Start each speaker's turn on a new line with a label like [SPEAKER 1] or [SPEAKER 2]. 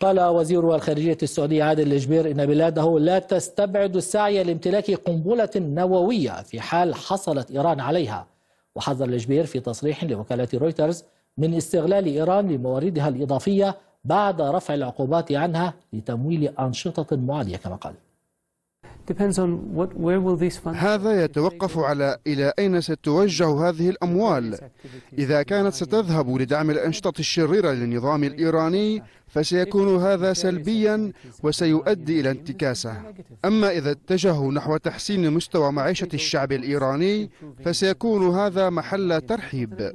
[SPEAKER 1] قال وزير الخارجية السعودي عادل الجبير إن بلاده لا تستبعد السعي لامتلاك قنبلة نووية في حال حصلت إيران عليها. وحذر الجبير في تصريح لوكالة رويترز من استغلال إيران لمواردها الإضافية بعد رفع العقوبات عنها لتمويل أنشطة معادية كما قال.
[SPEAKER 2] هذا يتوقف على إلى أين ستوجه هذه الأموال. إذا كانت ستذهب لدعم الأنشطة الشريرة للنظام الإيراني فسيكون هذا سلبيا وسيؤدي إلى انتكاسة. أما إذا اتجهوا نحو تحسين مستوى معيشة الشعب الإيراني فسيكون هذا محل ترحيب.